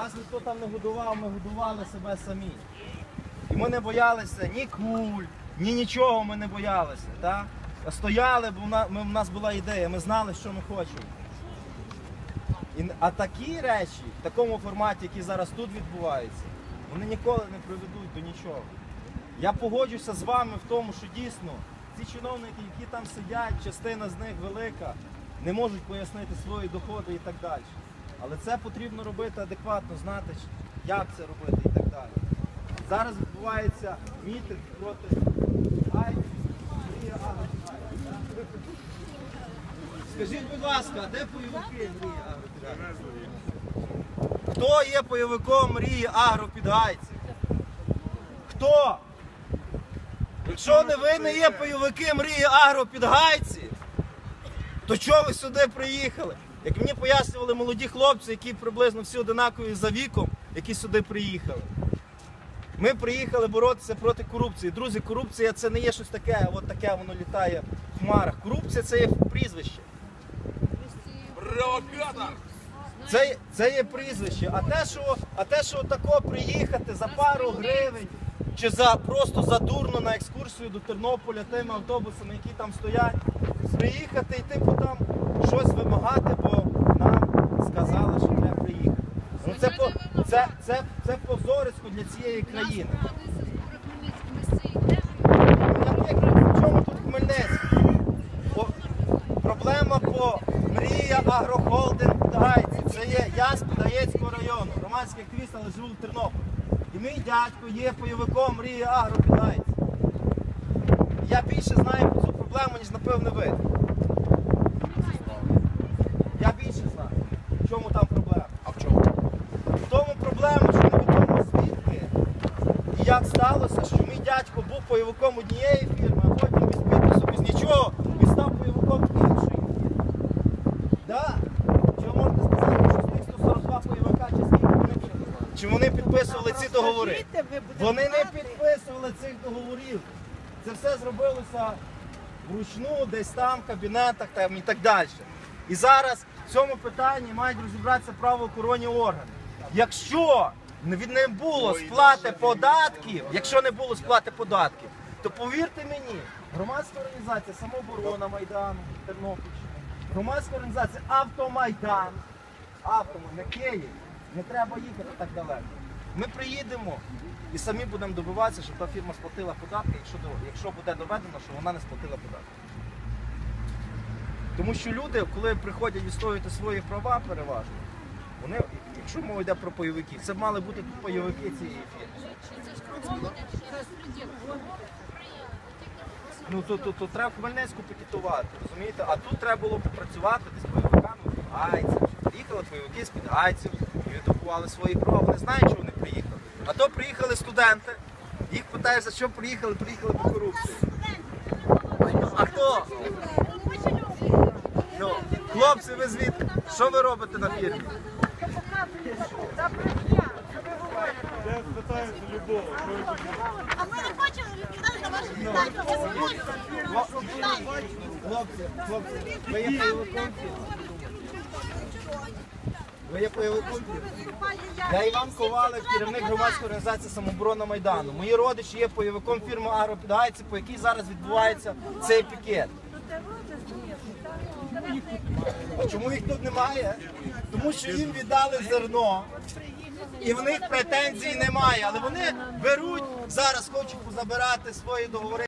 Нас ніхто там не годував, ми годували себе самі. І ми не боялися ні куль, ні нічого ми не боялися. Так? Стояли, бо в нас була ідея, ми знали, що ми хочемо. І, а такі речі, в такому форматі, які зараз тут відбуваються, вони ніколи не приведуть до нічого. Я погоджуся з вами в тому, що дійсно ці чиновники, які там сидять, частина з них велика, не можуть пояснити свої доходи і так далі. Але це потрібно робити адекватно, знати, як це робити і так далі. Зараз відбувається мітинг проти Айдів. Мрія Агротехнології. Скажіть, будь ласка, а де бойовики мрії агропідгайців? Хто є бойовиком мрії агропідгайців? Хто? Якщо не ви не є бойовики мрії агропідгайці, то чого ви сюди приїхали? Як мені пояснювали молоді хлопці, які приблизно всі одинакові за віком, які сюди приїхали. Ми приїхали боротися проти корупції. Друзі, корупція це не є щось таке, от таке воно літає в хмарах. Корупція це є прізвище. Провокатор! Це, це є прізвище. А те, що, а те, що тако приїхати за пару гривень чи за просто за дурно на екскурсію до Тернополя тими автобусами, які там стоять, приїхати і типу там щось вимагати, бо нам сказали, що треба приїхати. Ну це, по- це, це, це позорисько для цієї країни. В чому тут Хмельницький? Проблема по мрія агрохолдинг Гайці. Це є я з Підгаєцького району, громадський активіст, але живу в Тернополі. І мій дядько є бойовиком мрії агропідгайці. Я більше знаю про цю проблему, ніж напевне ви. Я більше знаю. В чому там проблема? А в чому? В тому проблема, що невідомо звідки і як сталося, що мій дядько був бойовиком однієї фірми, а потім без підпису, без нічого, він став бойовиком іншої фірми. Да? Чи ви можете сказати, що з тих 142 бойовика чи скільки вони Чи вони підписували ці договори? Вони не підписували цих договорів. Це все зробилося вручну, десь там, в кабінетах там, і так далі. І зараз в цьому питанні мають розібратися правоохоронні органи. Якщо не було сплати податків, якщо не було сплати податків, то повірте мені, громадська організація самооборона Майдану Тернопільщини, громадська організація Автомайдан, Автомайдан, не Київ, не треба їхати так далеко. Ми приїдемо і самі будемо добиватися, щоб та фірма сплатила податки, якщо, якщо буде доведено, що вона не сплатила податки. Тому що люди, коли приходять відстоювати свої права переважно, вони, якщо мова йде про бойовиків, це мали бути тут цієї фірми. Ну то, то, то треба Хмельницьку пікетувати, розумієте? А тут треба було попрацювати десь бойовиками в Гайців. Приїхали бойовики з-під Гайців і свої права. Вони знають, що вони приїхали. А то приїхали студенти, їх питають, за що приїхали, приїхали по корупції. А хто? Ну, хлопці, ви звідки? Що ви робите на фірмі? А ми не хочемо відповідати на ваші питання. Це. Хлопці, хлопці, ви є бойовиком? Ви є бойовиком? Я Іван Ковалик, керівник громадської організації самооборона Майдану. Мої родичі є бойовиком фірми Агропідгайці, по якій зараз відбувається цей пікет. А чому їх тут немає? Тому що їм віддали зерно. І в них претензій немає, але вони беруть зараз, хочуть позабирати свої договори.